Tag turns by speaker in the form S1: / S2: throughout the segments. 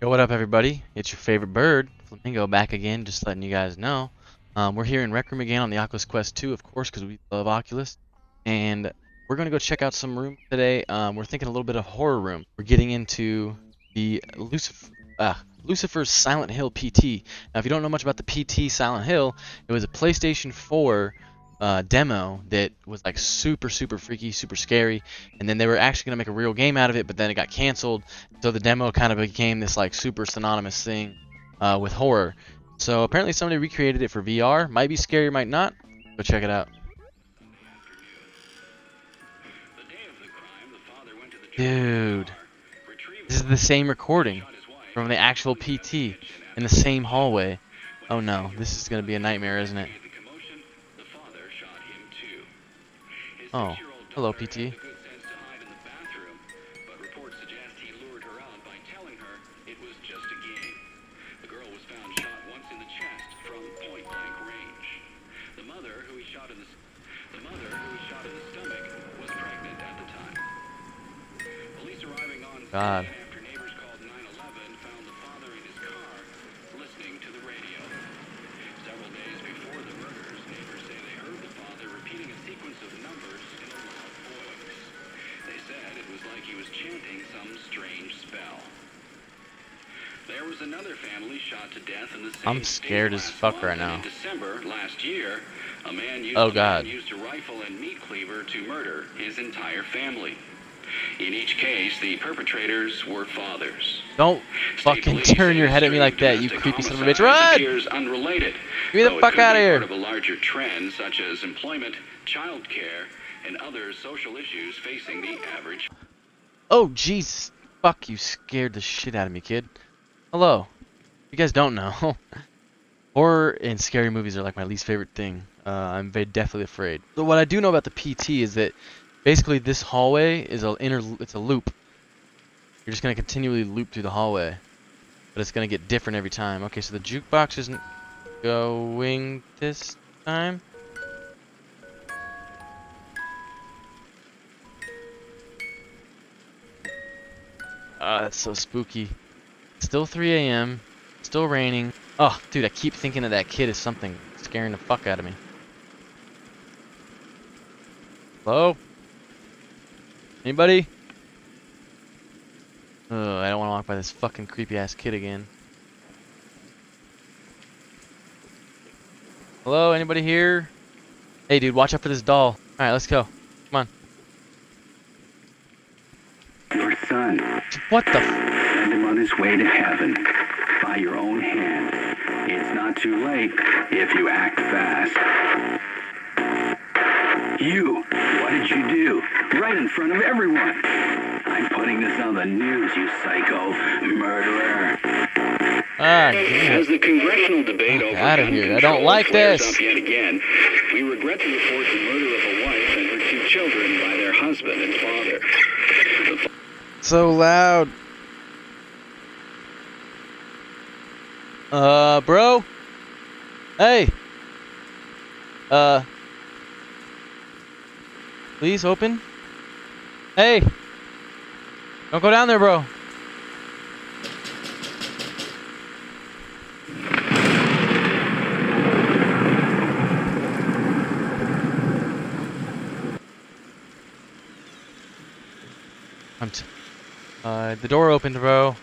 S1: Yo, what up, everybody? It's your favorite bird, Flamingo, back again, just letting you guys know. Um, we're here in Rec Room again on the Oculus Quest 2, of course, because we love Oculus. And we're going to go check out some room today. Um, we're thinking a little bit of horror room. We're getting into the Lucifer, uh, Lucifer's Silent Hill PT. Now, if you don't know much about the PT Silent Hill, it was a PlayStation 4 uh, demo that was like super, super freaky, super scary. And then they were actually going to make a real game out of it, but then it got canceled. So the demo kind of became this like super synonymous thing uh, with horror. So apparently somebody recreated it for VR. Might be scary, might not. Go check it out. Dude, this is the same recording from the actual PT in the same hallway. Oh no, this is gonna be a nightmare, isn't it? Oh, hello, PT. God. I'm scared as fuck right now.
S2: December last year, a man used,
S1: Oh,
S2: a
S1: God.
S2: used a rifle and meat cleaver to murder his entire family. In each case, the perpetrators were fathers.
S1: Don't
S2: State
S1: fucking turn your head at me like that, you creepy son of a bitch. Run!
S2: appears unrelated.
S1: Get me the fuck outta
S2: be
S1: here.
S2: Part of a larger trend, such as employment, child care, and other social issues facing the average
S1: Oh, jeez. Fuck, you scared the shit out of me, kid. Hello. You guys don't know. Horror and scary movies are like my least favorite thing. Uh, I'm very deathly afraid. So what I do know about the PT is that basically this hallway is a inner. It's a loop. You're just gonna continually loop through the hallway, but it's gonna get different every time. Okay, so the jukebox isn't going this time. Ah, that's so spooky. Still 3 a.m. Still raining. Oh, dude, I keep thinking that that kid is something scaring the fuck out of me. Hello? Anybody? Oh, I don't want to walk by this fucking creepy ass kid again. Hello, anybody here? Hey, dude, watch out for this doll. Alright, let's go. Come on.
S3: Your son,
S1: What the f-
S3: send him on his way to heaven by your own hand. It's not too late if you act fast. You, what did you do? Right in front of everyone. I'm putting this on the news, you psycho murderer.
S1: Ah, damn.
S2: As the congressional debate
S1: Fuck
S2: over
S1: outta
S2: gun
S1: here. I don't like
S2: flares
S1: this.
S2: up yet again, we regret to report the murder of a wife and her two children by their husband and father.
S1: So loud. Uh, bro? Hey! Uh. Please open? Hey! Don't go down there, bro. I'm t- uh, the door opened, bro.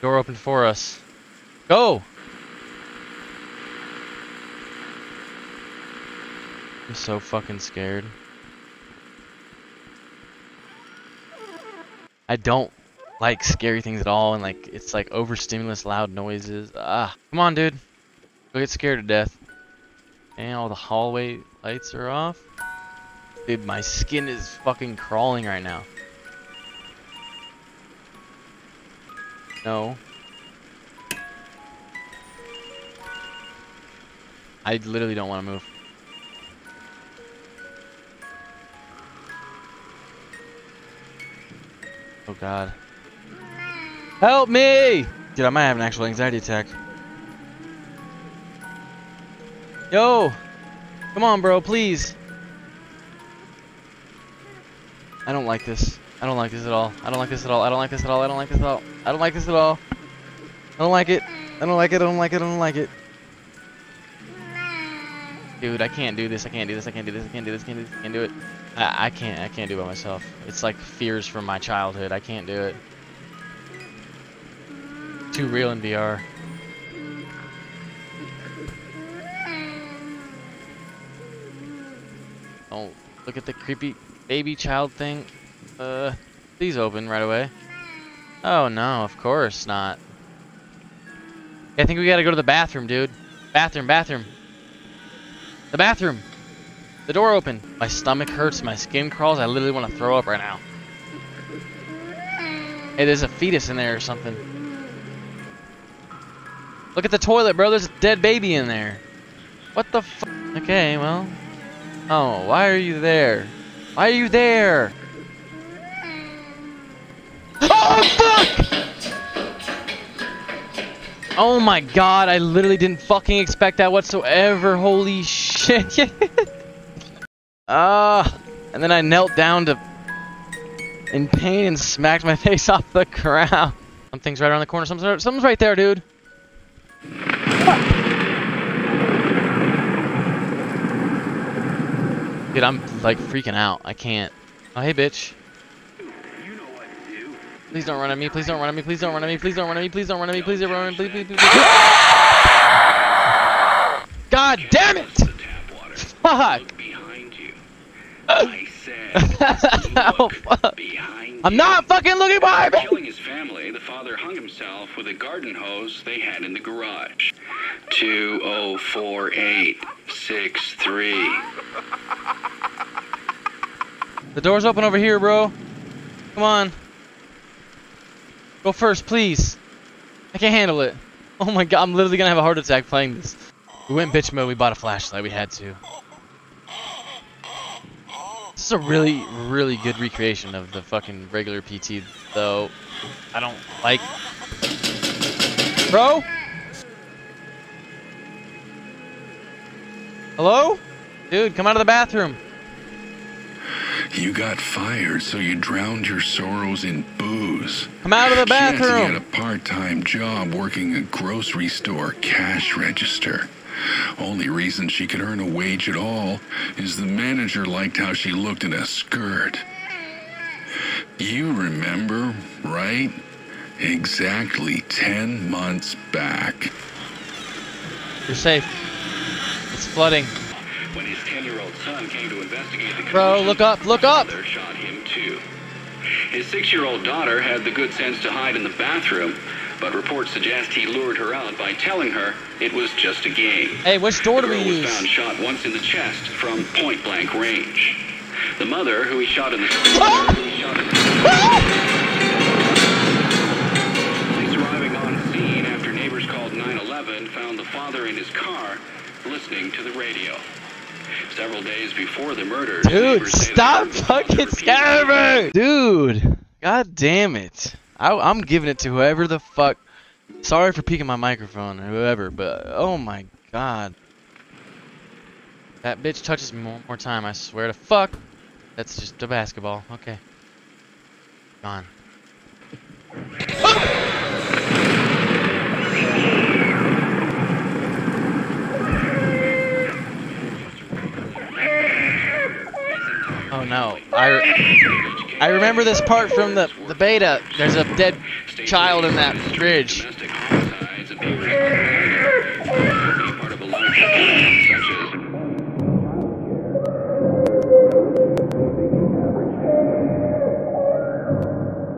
S1: Door opened for us. Go! I'm so fucking scared. I don't like scary things at all, and like it's like overstimulus, loud noises. Ah, come on, dude. Go get scared to death. And all the hallway lights are off. Dude, my skin is fucking crawling right now. No. I literally don't want to move. Oh god. Help me! Dude, I might have an actual anxiety attack. Yo! Come on, bro, please. I don't like this. I don't like this at all. I don't like this at all. I don't like this at all. I don't like this at all. I don't like this at all. I don't like it. I don't like it. I don't like it. I don't like it. Dude, I can't do this. I can't do this. I can't do this. I can't do this. I can't do this. I can't do it. I, I can't. I can't do it by myself. It's like fears from my childhood. I can't do it. Too real in VR. Oh, look at the creepy baby child thing. Uh, please open right away. Oh no, of course not. I think we gotta go to the bathroom, dude. Bathroom, bathroom. The bathroom. The door open. My stomach hurts, my skin crawls, I literally want to throw up right now. Hey, there's a fetus in there or something. Look at the toilet, bro. There's a dead baby in there. What the Okay, well. Oh, why are you there? Why are you there? Oh, fuck! Oh my god, I literally didn't fucking expect that whatsoever. Holy shit. Ah, and then I knelt down to in pain and smacked my face off the ground. Something's right around the corner. Something's, something's right there, dude. Dude, I'm like freaking out. I can't. Oh, hey, bitch. Please don't run at me. Please don't run at me. Please don't run at me. Please don't run at me. Please don't run at me. Please don't run at me. Please, please, please. God damn it!
S2: The tap water.
S1: Fuck!
S2: Look behind you. I said,
S1: Oh, fuck. I'm not fucking looking behind me!
S2: Killing his family, the father hung himself with a garden hose they had in the garage. 204863.
S1: The door's open over here, bro. Come on. Go first, please. I can't handle it. Oh my god, I'm literally gonna have a heart attack playing this. We went bitch mode, we bought a flashlight, we had to. This is a really, really good recreation of the fucking regular PT, though. I don't like. Bro? Hello? Dude, come out of the bathroom.
S4: You got fired, so you drowned your sorrows in booze.
S1: I'm out of the bathroom.
S4: Chancy had
S1: bathroom.
S4: a part-time job working a grocery store cash register. Only reason she could earn a wage at all is the manager liked how she looked in a skirt. You remember, right? Exactly 10 months back.
S1: You're safe. It's flooding.
S2: When his 10-year-old son came to investigate the
S1: Bro, look up, look up!
S2: Shot him too. His six-year-old daughter had the good sense to hide in the bathroom, but reports suggest he lured her out by telling her it was just a game.
S1: Hey, which door do we
S2: was
S1: use?
S2: found shot once in the chest from point-blank range. The mother, who he shot in the
S1: Ah!
S2: he shot in the Police arriving on scene after neighbors called 911 found the father in his car listening to the radio. Several days before the murder,
S1: Dude,
S2: neighbors say they
S1: stop
S2: heard the father
S1: fucking
S2: repeat
S1: scaring me! Dude, god damn it. I, I'm giving it to whoever the fuck. Sorry for peeking my microphone or whoever, but oh my god. That bitch touches me one more time, I swear to fuck. That's just a basketball. Okay. Gone. Oh I, I remember this part from the, the beta. There's a dead child in that
S2: as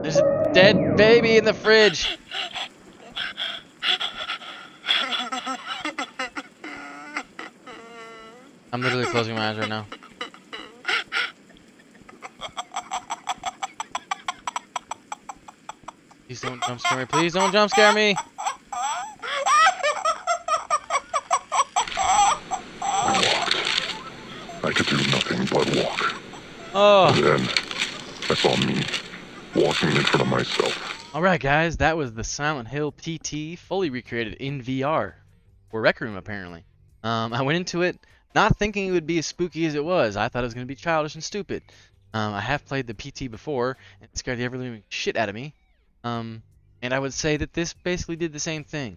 S1: There's a dead baby in the fridge. I'm literally closing my eyes right now. Please don't jump scare me. Please don't jump scare me.
S5: I could do nothing but walk.
S1: Oh.
S5: Then I saw me walking in front of myself.
S1: Alright guys, that was the Silent Hill PT fully recreated in VR. For Rec Room apparently. Um, I went into it not thinking it would be as spooky as it was. I thought it was going to be childish and stupid. Um, I have played the PT before and it scared the ever living shit out of me. Um, and I would say that this basically did the same thing.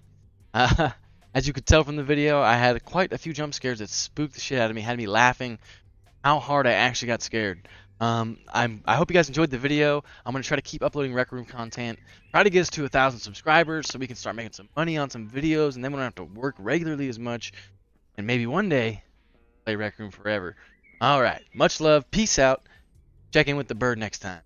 S1: Uh, as you could tell from the video, I had quite a few jump scares that spooked the shit out of me, had me laughing how hard I actually got scared. Um, I'm, I hope you guys enjoyed the video. I'm going to try to keep uploading Rec Room content. Try to get us to a thousand subscribers so we can start making some money on some videos and then we don't have to work regularly as much. And maybe one day, play Rec Room forever. Alright, much love. Peace out. Check in with the bird next time.